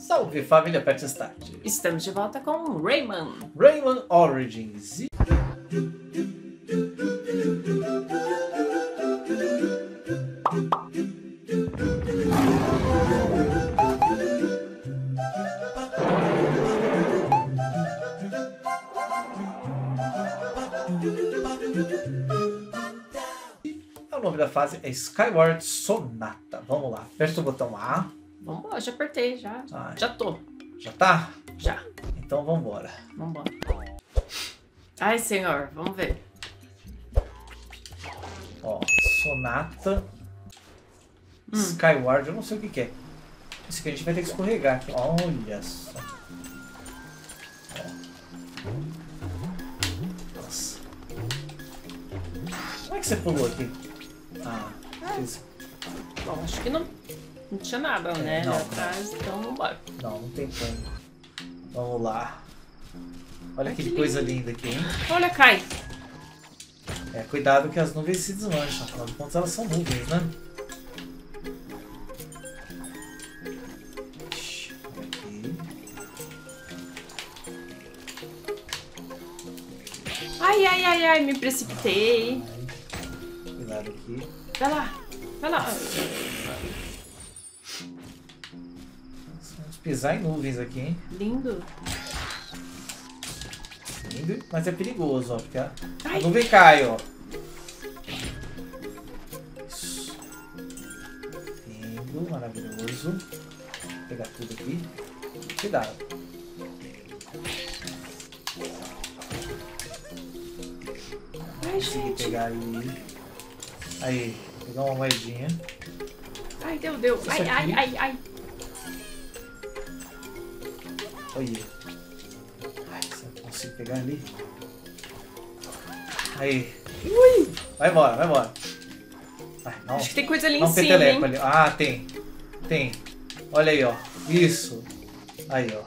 Salve família Pet Start! Estamos de volta com Rayman. Rayman Origins. O nome da fase é Skyward Sonata. Vamos lá, aperta o botão A. Lá, já apertei, já. Ah, Já tô. Já tá? Já. Então vambora. Vambora. Ai, senhor, vamos ver. Ó, Sonata Hum. Skyward, eu não sei o que, que é. Isso aqui a gente vai ter que escorregar aqui. Olha só. Ó. Nossa. Como é que você pulou aqui? Ah, fiz. Bom, acho que não, não tinha nada, né? não, atrás, então vambora. Não, não tem como. Vamos lá. Olha que que coisa linda aqui, hein? Olha, cai. É, cuidado que as nuvens se desmancham. Afinal de contas, elas são nuvens, né? Ai, ai, ai, ai, me precipitei. Ai, Cuidado aqui. Vai lá, vai lá. Pisar em nuvens aqui, hein? Lindo. Lindo, mas é perigoso, ó. Porque a, a Ai. nuvem cai, ó. Isso. Lindo, maravilhoso. Vou pegar tudo aqui. Cuidado. Ai, Consegui gente. pegar ali. Aí, pegar uma moedinha. Ai, deu, deu. Ai, aqui. ai, ai, ai. Olha. Ai, será que eu consigo pegar ali? Aí. Ui. Vai embora, vai embora. Ai, não. Acho que tem coisa ali em cima, hein? ali. Ah, tem. Tem. Olha aí, ó. Isso. Aí, ó.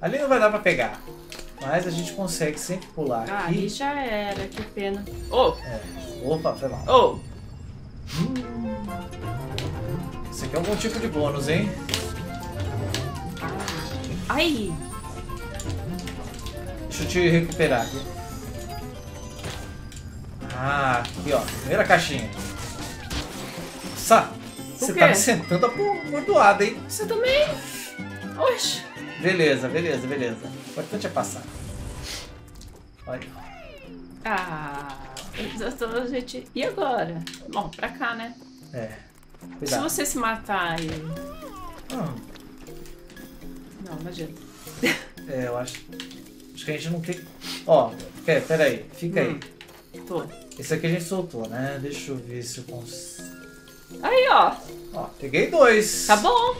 Ali não vai dar pra pegar. Mas a gente consegue sempre pular Ah, ali aqui. já era, que pena. Ô, É. Opa, foi mal. ô. Isso aqui é algum tipo de bônus, hein? Ai, Deixa eu te recuperar aqui. Ah, aqui, ó. Primeira caixinha. Nossa, você tá me sentando abordoada, hein? você também? Oxe. Beleza, beleza, beleza. O importante é passar. Olha. Ah, então, gente. E agora? Bom, pra cá, né? É. Se Cuidado. você se matar aí. Hum, Não, não adianta. é, eu acho. Que a gente não tem. Ó, pera, pera aí. Fica Hum. aí. Tô. Esse aqui a gente soltou, né? Deixa eu ver se eu consigo. Aí, ó. Ó, peguei dois. Tá bom.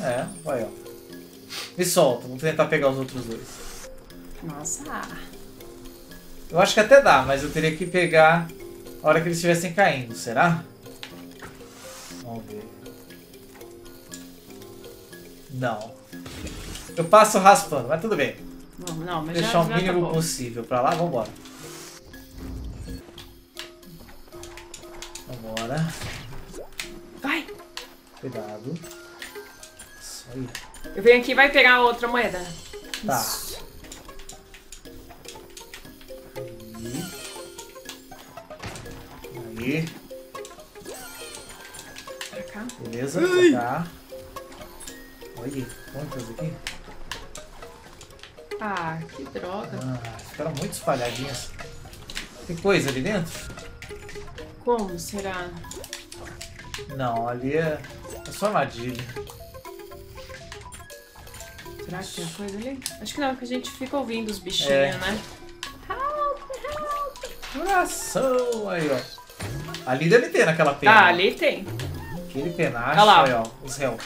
É, olha, ó. Me solta, vou tentar pegar os outros dois. Nossa. Eu acho que até dá, mas eu teria que pegar a hora que eles estivessem caindo, será? Vamos ver. Não. Eu passo raspando, mas tudo bem. Vamos, não, mas Deixar já, o já tá mínimo bom. possível pra lá, vambora. Vambora. Vai. Cuidado. Isso aí. Eu venho aqui e vai pegar a outra moeda. Tá. Isso. Aí. Aí. Pra cá. Beleza, pra cá. Olha, quantas aqui? Ah, que droga. Ah, ficaram muito espalhadinhas. Tem coisa ali dentro? Como será? Não, ali é, é só armadilha. Será que tem coisa ali? Acho que não, porque a gente fica ouvindo os bichinhos, É. né? Coração! Aí, ó. Ali deve ter naquela pena. Ah, ali tem. Aquele penacho, Olha lá. aí, ó. Os réus.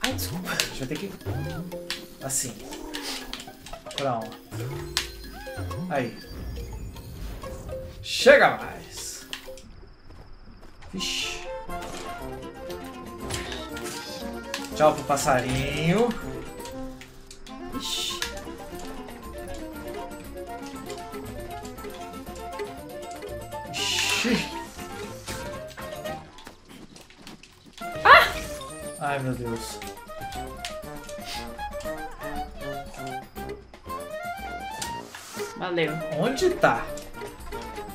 Ai, desculpa. A gente vai ter que... Assim. Pronto. Aí. Chega mais. Vixe. Tchau pro passarinho. Ixi. Ixi. Ai, meu Deus. Valeu. Onde tá?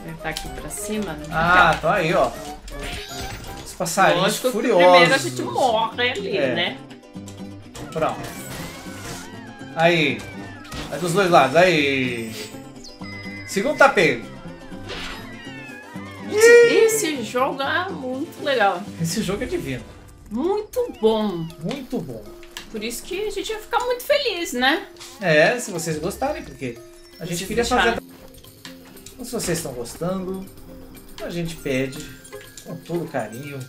Ele tá aqui pra cima. né? Ah, tá aí, ó. Os passarinhos Lógico furiosos. primeiro a gente morre ali, É. né? Pronto. Aí. Vai dos dois lados. Aí. Segundo tá pego. Esse jogo é muito legal. Esse jogo é divino. Muito bom. Muito bom. Por isso que a gente ia ficar muito feliz, né? É, se vocês gostarem, porque a gente queria fazer. Então, se vocês estão gostando, a gente pede com todo carinho,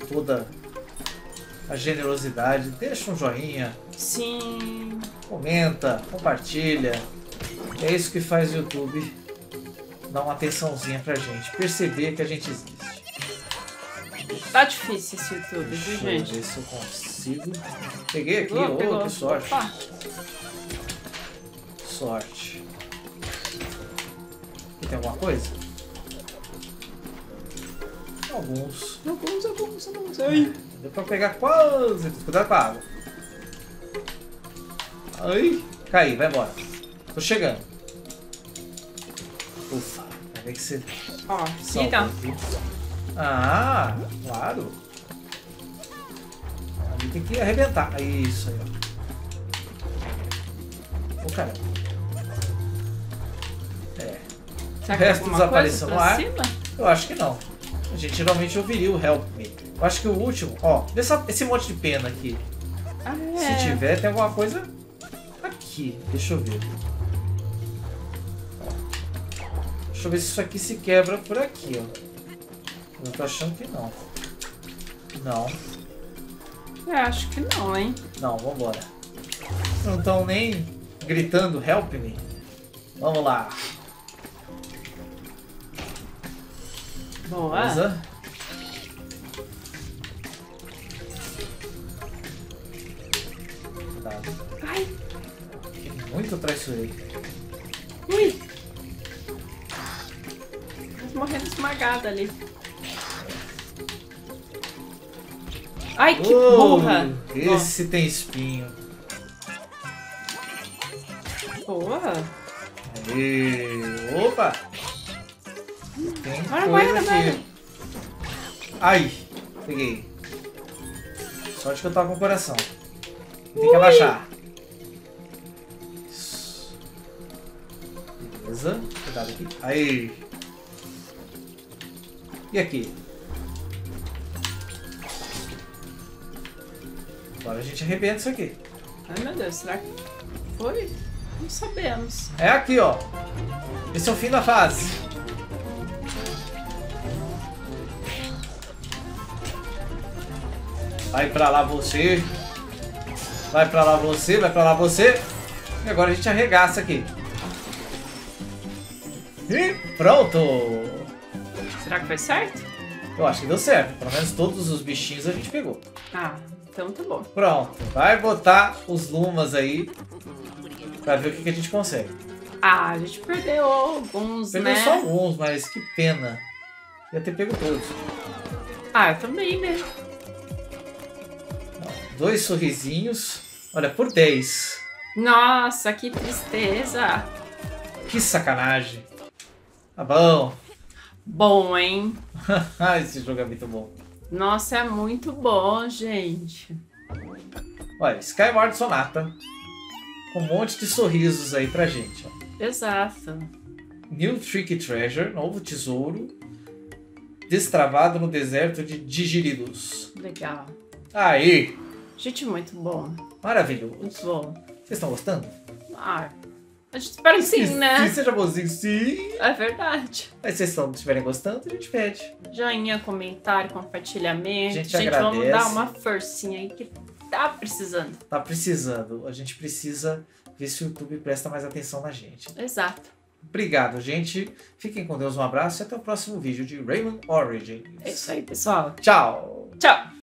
com toda a generosidade. Deixa um joinha, Sim. comenta, compartilha. É isso que faz o YouTube dar uma atençãozinha pra gente, perceber que a gente existe. Tá difícil esse YouTube, viu, Deixa eu gente? ver se eu consigo. Peguei aqui, Pegou, ô, pegou. que sorte. Opa. Sorte. Aqui tem alguma coisa? Alguns. Alguns, alguns, alguns. Ai. Deu pra pegar quase. Cuidado com a água. Ai, caí, vai embora. Tô chegando. Ufa, vai ver que você Ó, salva então. Ah, claro. Ali tem que arrebentar. Isso aí, ó. Ô, caramba. Será O que resto tem alguma coisa desapareceu no ar. cima? eu acho que não. A gente geralmente ouviria o Help Me. Eu acho que o último, ó, vê essa- esse monte de pena aqui. Ah, Se é. tiver, tem alguma coisa aqui. Deixa eu ver. Deixa eu ver se isso aqui se quebra por aqui, ó. Eu tô achando que não. Não, Eu acho que não, hein? não, vambora. Não estão nem gritando help me. Vamos lá. Boa. Beleza? Cuidado. Ai, Muito traiçoeiro. ui. Quase morrendo esmagada ali. Ai, que Oh, burra. Esse tem espinho. Boa. Aê. Opa! Tem Bora, coisa bora, aqui. Ai! Peguei. Sorte que eu tava com o coração. Tem que abaixar. Isso. Beleza. Cuidado aqui. Aí. E aqui? Agora a gente arrebenta isso aqui. Ai, meu Deus, será que foi? Não sabemos. É aqui, ó. Esse é o fim da fase. Vai pra lá você. Vai pra lá você, vai pra lá você. E agora a gente arregaça aqui. E pronto! Será que foi certo? Eu acho que deu certo. Pelo menos todos os bichinhos a gente pegou. Ah, então tá bom. Pronto. Vai botar os lumas aí. Pra ver o que, que a gente consegue. Ah, a gente perdeu alguns, Perdeu né? só alguns, mas que pena. Ia ter pego todos. Ah, eu também, né? Dois sorrisinhos. Olha, por 10. Nossa, que tristeza. Que sacanagem. Tá bom. Bom, hein? Ah, Esse jogo é muito bom. Nossa, é muito bom, gente. Olha, Skyward Sonata. Com um monte de sorrisos aí pra gente. Ó. Exato. New Tricky Treasure, novo tesouro. Destravado no deserto de Digiridos. Legal. Aí, Gente, muito bom. maravilhoso. Muito bom. Vocês estão gostando? Ah, a gente espera que sim, Que- né? Que seja bonzinho, sim. É verdade. Mas se vocês estiverem gostando, a gente pede. Joinha, comentário, compartilhamento. Gente, vamos agradece. dar uma forcinha aí que tá precisando. Tá precisando. A gente precisa ver se o YouTube presta mais atenção na gente. Exato. Obrigado, gente. Fiquem com Deus, um abraço e até o próximo vídeo de Rayman Origins. É isso aí, pessoal. Tchau! Tchau!